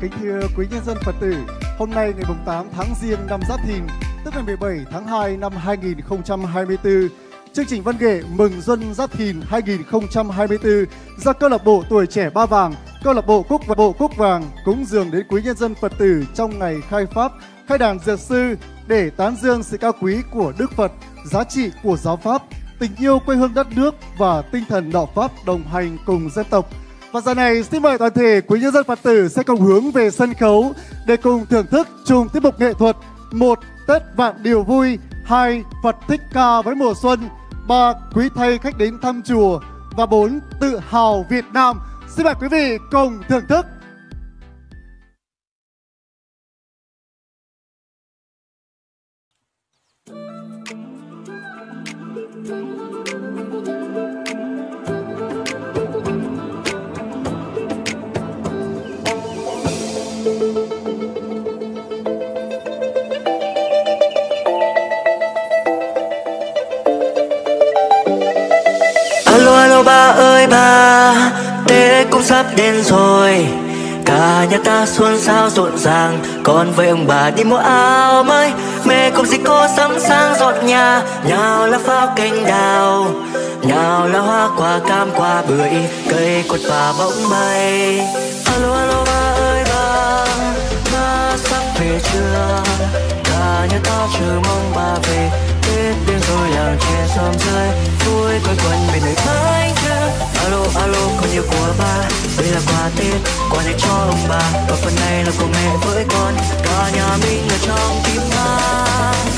Kính thưa quý nhân dân Phật tử, hôm nay ngày 8 tháng Giêng năm Giáp Thìn, tức ngày 17 tháng 2 năm 2024, chương trình văn nghệ mừng Xuân Giáp Thìn 2024 do câu lạc bộ tuổi trẻ Ba Vàng, câu lạc bộ Cúc và bộ Cúc Vàng cúng dường đến quý nhân dân Phật tử trong ngày khai pháp, khai đàn dược sư để tán dương sự cao quý của Đức Phật, giá trị của giáo pháp, tình yêu quê hương đất nước và tinh thần đạo pháp đồng hành cùng dân tộc. Và giờ này xin mời toàn thể quý nhân dân Phật tử sẽ cùng hướng về sân khấu để cùng thưởng thức chung tiết mục nghệ thuật một Tết vạn điều vui, hai Phật thích ca với mùa xuân, ba quý thầy khách đến thăm chùa và bốn tự hào Việt Nam. Xin mời quý vị cùng thưởng thức. Đến rồi. Cả nhà ta xuân sao rộn ràng Con với ông bà đi mua áo mới. Mẹ cùng dì cô sắm sang dọn nhà Nào là pháo cành đào. Nào là hoa quả cam quả bưởi, Cây quất và bỗng bay. Alo alo, ba ơi, ba. Ba sắp về chưa? Cả nhà ta chờ mong ba về. Tết đến rồi làng trẻ xóm rơi Vui quay quanh là quà Tết Quà này cho ông bà. Và phần này là của mẹ với con, Cả nhà mình ở trong tim ba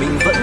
thì nhà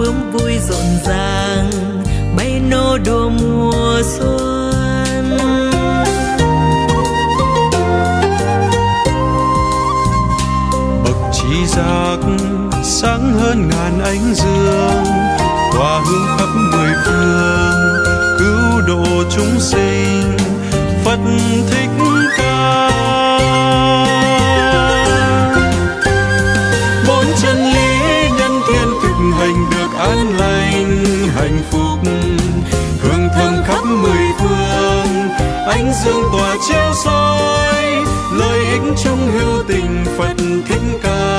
bướm vui rộn ràng. trong hiếu tình phật thích ca.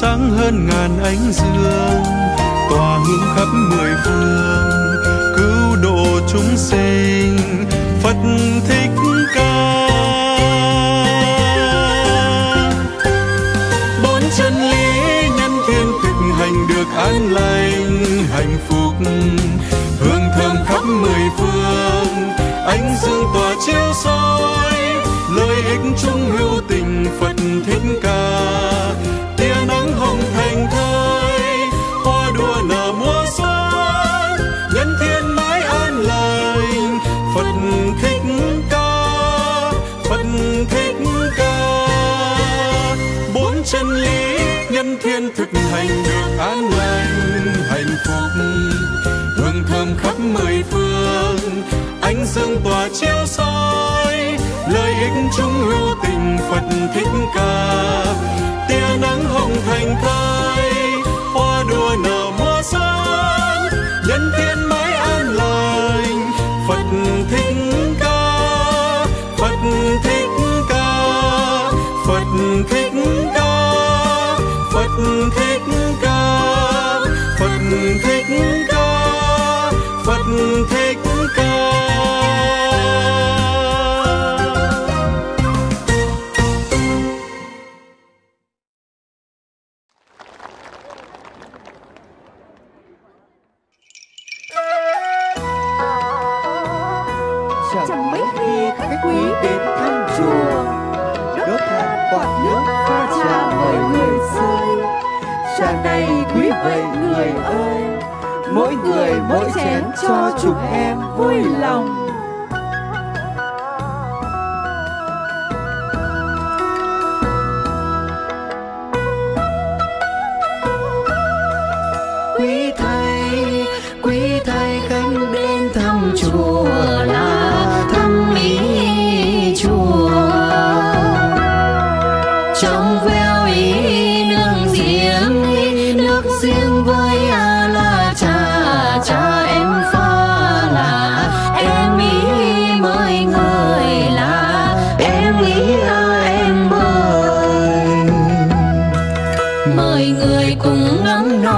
sáng hơn ngàn ánh dương tỏa hương khắp mười phương cứu độ chúng sinh. ánh dương tỏa chiếu soi, lời ích trung hữu tình phật thích ca. Tia nắng hồng thành thai trà này quý vậy người ơi. Mỗi người mỗi chén cho chúng em vui lòng.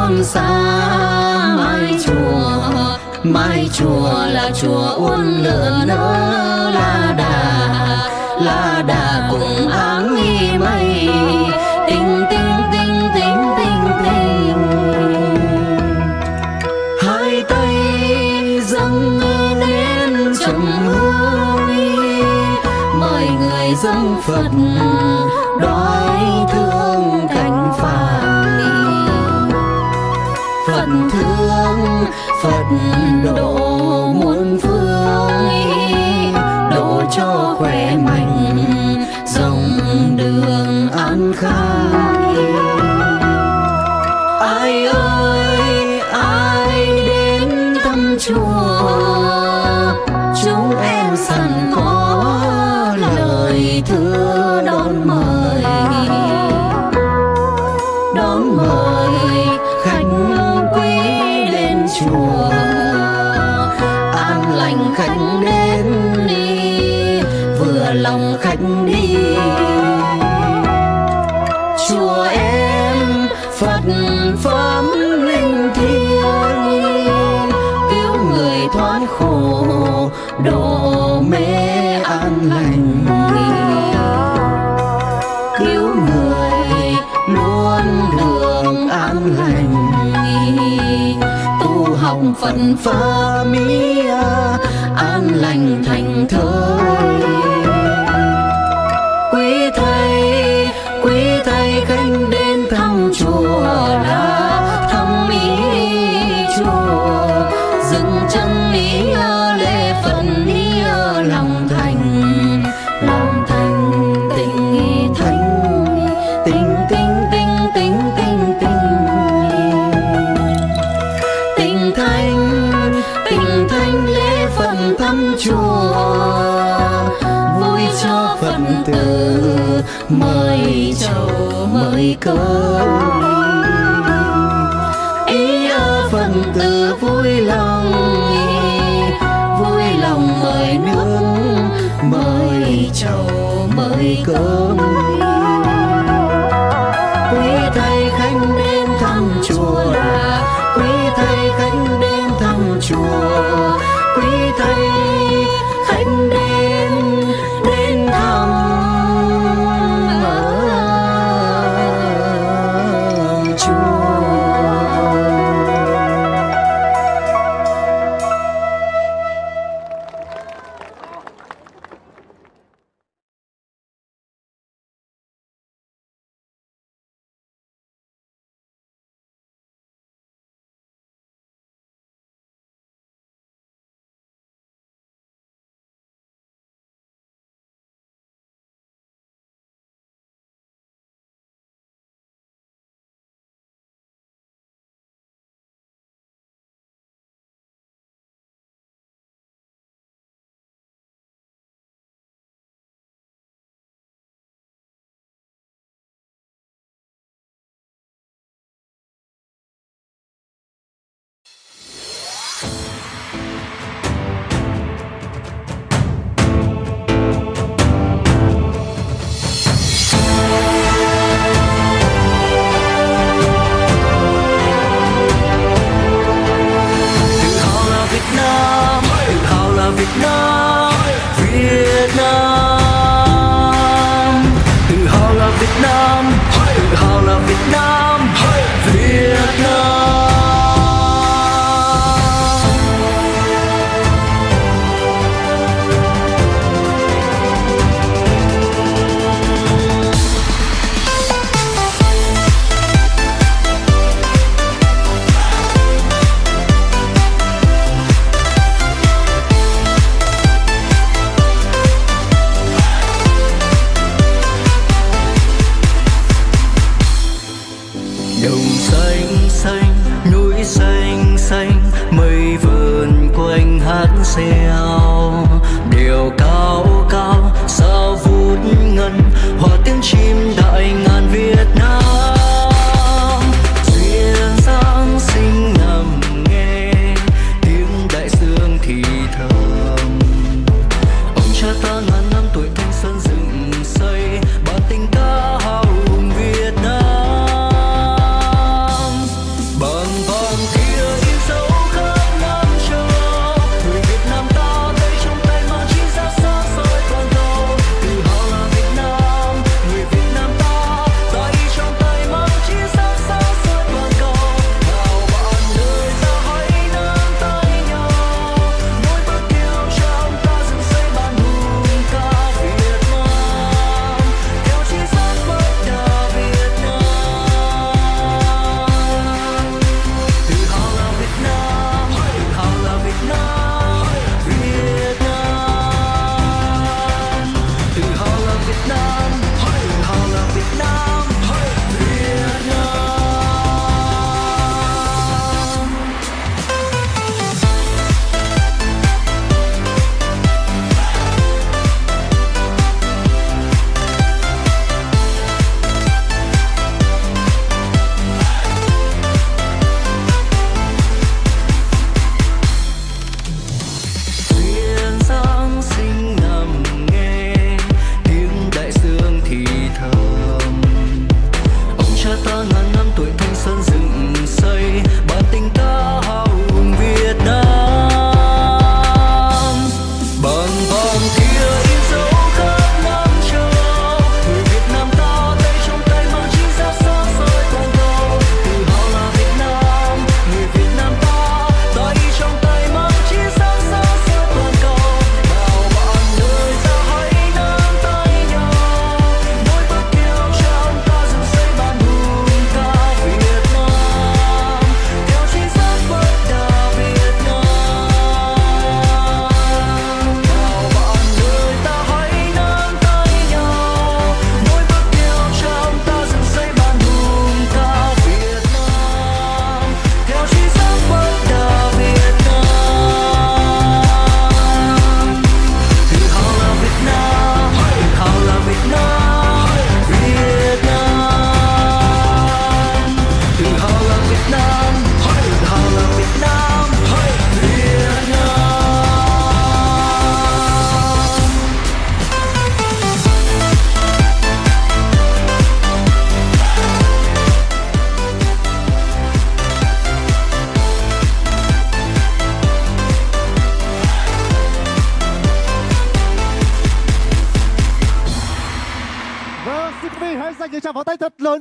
phương xa. Mái chùa mái chùa là chùa uốn lượn, nỡ la đà. La đà cùng áng nghi mây. Tinh tinh tinh tinh tinh tinh. Hai tay dâng nén trầm hương, mời người dâng phật. khang ai ơi ai đến thăm chùa độ mê an lành. Cứu người luôn đường an lành. Tu học phật pha mỹ an lành thành thơ cùng thanh lễ phật thăm chùa, vui cho phật tử, mời chầu, mời cơm. Ý ơ phật tử vui lòng vui lòng mời nước mời chầu, mời cơm.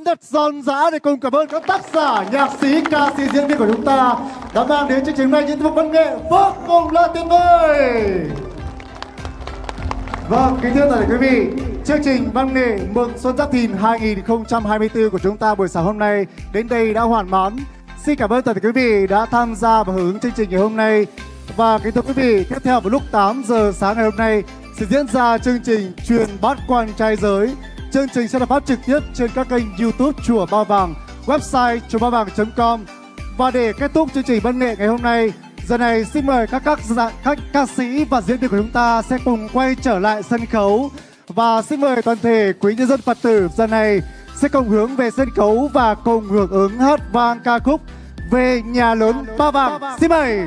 Thật giòn giã để cùng cảm ơn các tác giả nhạc sĩ ca sĩ diễn viên của chúng ta đã mang đến chương trình này những tiết mục văn nghệ vô cùng là tuyệt vời Vâng, kính thưa tất cả quý vị, chương trình văn nghệ mừng Xuân Giáp Thìn 2024 của chúng ta buổi sáng hôm nay đến đây đã hoàn mãn. Xin cảm ơn tất cả quý vị đã tham gia và hưởng ứng chương trình ngày hôm nay. Và kính thưa quý vị, tiếp theo vào lúc 8 giờ sáng ngày hôm nay sẽ diễn ra chương trình truyền bát quan trai giới. Chương trình sẽ được phát trực tiếp trên các kênh YouTube Chùa Ba Vàng, website chùa ba vàng.com. Và để kết thúc chương trình văn nghệ ngày hôm nay, Giờ này xin mời các các dạng các ca sĩ và diễn viên của chúng ta sẽ cùng quay trở lại sân khấu và xin mời toàn thể quý nhân dân Phật tử giờ này sẽ cùng hướng về sân khấu và cùng hưởng ứng hát vang ca khúc về nhà lớn Ba Vàng. Xin mời.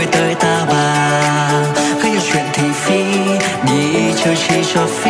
Lượn tới ta bà cứ nhiều chuyện thì phi đi chơi chi cho phi.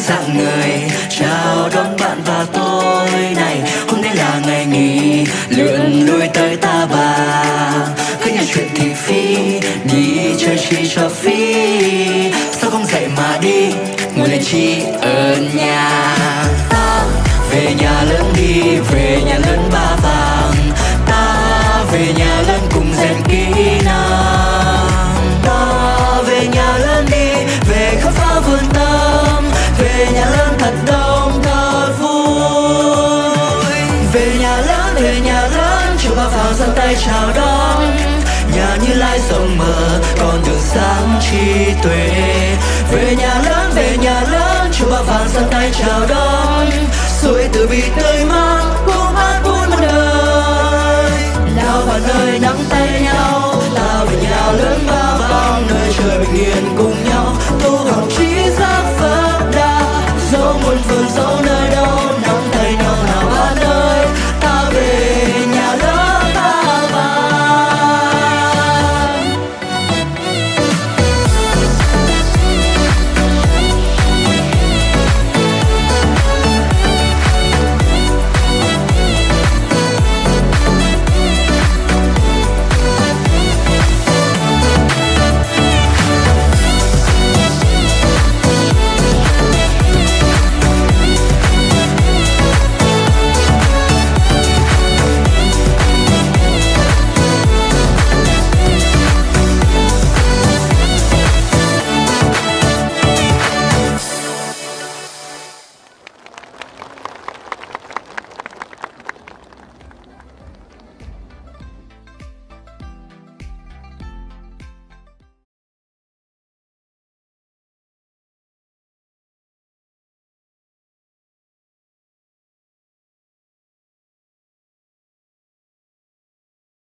Dạng người. Chào đón bạn và tôi này. Hôm nay là ngày nghỉ, lượn lui tới ta bà. Cứ nhà chuyện thì phi, đi chơi chi cho phi sao không dậy mà đi, ngồi lên chi ở nhà. Ta về nhà lớn đi, về nhà lớn ba vàng. Ta về nhà lớn cùng rèn kỹ năng. Giang tay chào đón. Nhà như lai rộng mở, con đường sáng trí tuệ về nhà lấy